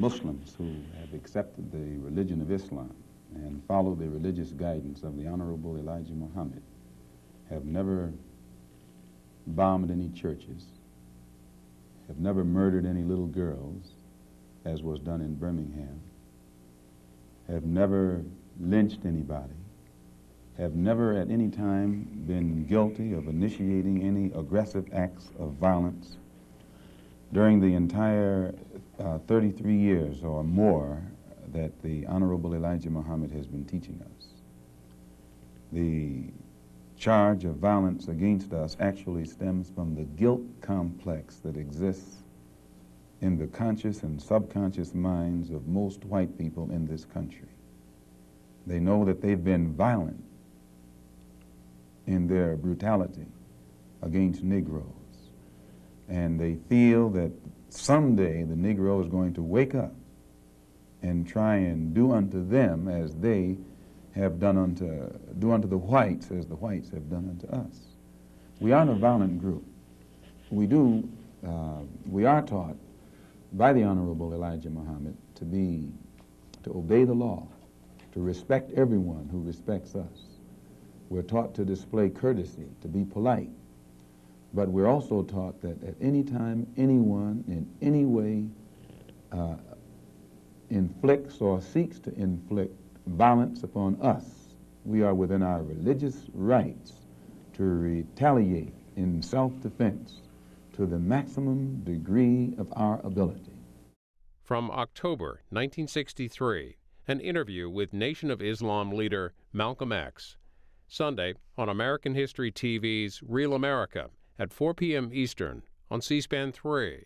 Muslims who have accepted the religion of Islam and follow the religious guidance of the Honorable Elijah Muhammad have never bombed any churches, have never murdered any little girls, as was done in Birmingham, have never lynched anybody, have never at any time been guilty of initiating any aggressive acts of violence. During the entire uh, 33 years or more that the Honorable Elijah Muhammad has been teaching us. The charge of violence against us actually stems from the guilt complex that exists in the conscious and subconscious minds of most white people in this country. They know that they've been violent in their brutality against Negroes. And they feel that someday the Negro is going to wake up and try and do unto them as they have done unto, do unto the whites as the whites have done unto us. We aren't a violent group. We do, uh, we are taught by the Honorable Elijah Muhammad to be, to obey the law, to respect everyone who respects us. We're taught to display courtesy, to be polite. But we're also taught that at any time, anyone in any way uh, inflicts or seeks to inflict violence upon us, we are within our religious rights to retaliate in self-defense to the maximum degree of our ability. From October 1963, an interview with Nation of Islam leader Malcolm X. Sunday on American History TV's Reel America at 4 p.m. Eastern on C SPAN 3.